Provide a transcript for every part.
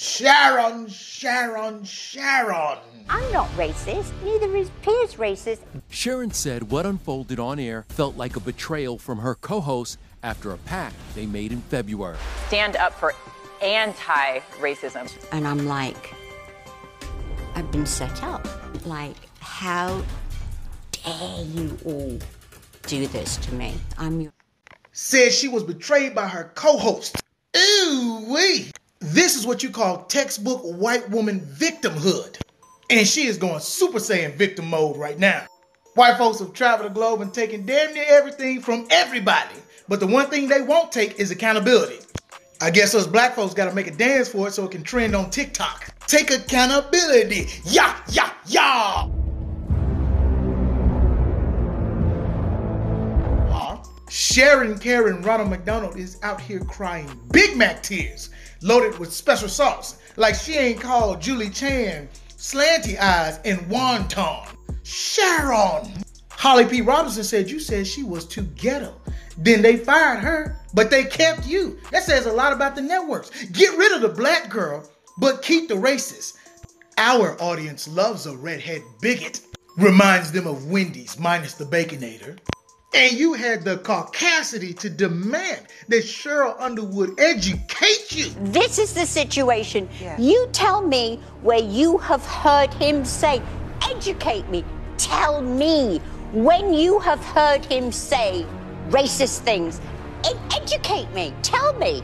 Sharon, Sharon, Sharon. I'm not racist. Neither is Piers racist. Sharon said what unfolded on air felt like a betrayal from her co host after a pact they made in February. Stand up for anti racism. And I'm like, I've been set up. Like, how dare you all do this to me? I'm your. Said she was betrayed by her co host. Ooh, wee. This is what you call textbook white woman victimhood. And she is going Super Saiyan victim mode right now. White folks have traveled the globe and taken damn near everything from everybody. But the one thing they won't take is accountability. I guess us black folks gotta make a dance for it so it can trend on TikTok. Take accountability. Yeah, yeah, yeah. Sharon Karen Ronald McDonald is out here crying Big Mac tears loaded with special sauce. Like she ain't called Julie Chen slanty eyes and wonton. Sharon. Holly Peete Robinson said you said she was too ghetto. Then they fired her, but they kept you. That says a lot about the networks. Get rid of the black girl, but keep the racist. Our audience loves a redhead bigot. Reminds them of Wendy's minus the Baconator. And you had the caucasity to demand that Sheryl Underwood educate you. This is the situation. You tell me where you have heard him say, educate me. Tell me when you have heard him say racist things. Educate me. Tell me.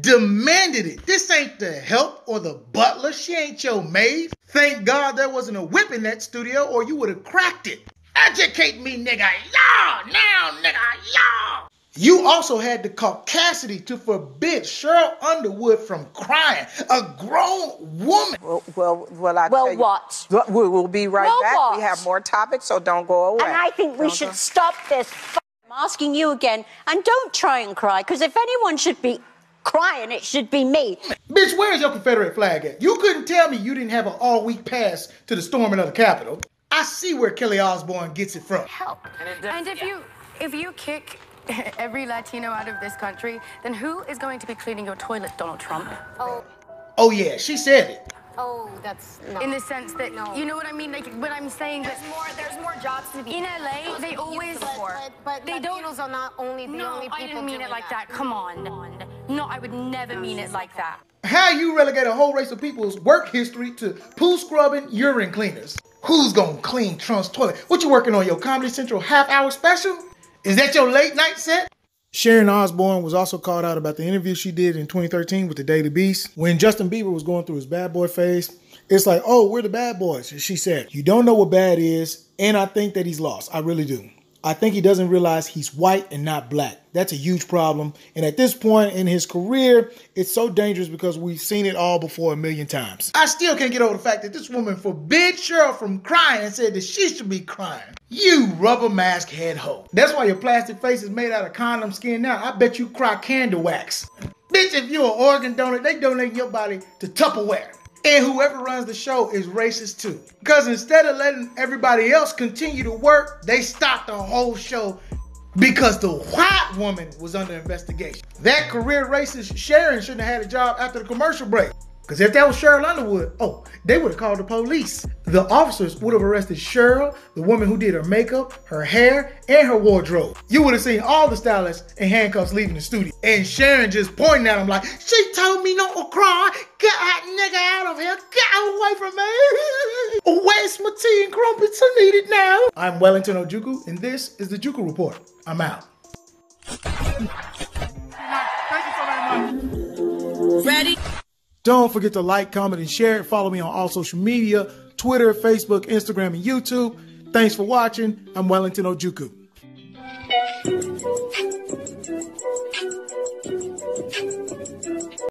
Demanded it. This ain't the help or the butler. She ain't your maid. Thank God there wasn't a whip in that studio or you would have cracked it. Educate me, nigga. Yeah, now, nigga. Yeah. You also had the caucasity to forbid Sheryl Underwood from crying. A grown woman. Well, well, well I Well, tell you, what? We will be right Well, back. what? We have more topics, so don't go away. And I think we Don't should go- stop this. I'm asking you again, and don't try and cry, because if anyone should be crying, it should be me. Bitch, where's your Confederate flag at? You couldn't tell me you didn't have an all week pass to the storming of the Capitol. I see where Kelly Osbourne gets it from. help. And if you if you kick every Latino out of this country, then who is going to be cleaning your toilet, Donald Trump? Oh, Oh, yeah, she said it. oh, that's not. In the sense that you know what I mean, like what I'm saying that There's more. There's more jobs to be in LA they always But, but they don't. Are not only the No, only people I didn't mean doing it like that. Come on. No, I would never mean it like that. How you relegate a whole race of people's work history to poo scrubbing urine cleaners? Who's gonna clean Trump's toilet? What you working on your Comedy Central half hour special? Is that your late night set? Sharon Osbourne was also called out about the interview she did in 2013 with the Daily Beast. When Justin Bieber was going through his bad boy phase, it's like, oh, we're the bad boys. She said, you don't know what bad is, and I think that he's lost. I really do. I think he doesn't realize he's white and not black. That's a huge problem. And at this point in his career, it's so dangerous because we've seen it all before a million times. I still can't get over the fact that this woman forbid Sheryl from crying and said that she should be crying. You rubber mask head hoe. That's why your plastic face is made out of condom skin now. I bet you cry candle wax. Bitch, if you're an organ donor, they donate your body to Tupperware. And whoever runs the show is racist too. Because instead of letting everybody else continue to work, they stopped the whole show because the white woman was under investigation. That career racist Sharon shouldn't have had a job after the commercial break. Because if that was Sheryl Underwood, oh, they would have called the police. The officers would have arrested Sheryl, the woman who did her makeup, her hair, and her wardrobe. You would have seen all the stylists in handcuffs leaving the studio. And Sharon just pointing at him like, she told me not to cry. Get that nigga out of here. Get away from me. Where's my tea and crumpets? I need it now. I'm Wellington Ojuku, and this is the Juku Report. I'm out. Ready? Don't forget to like, comment, and share it. Follow me on all social media Twitter, Facebook, Instagram, and YouTube. Thanks for watching. I'm Wellington Ojuku.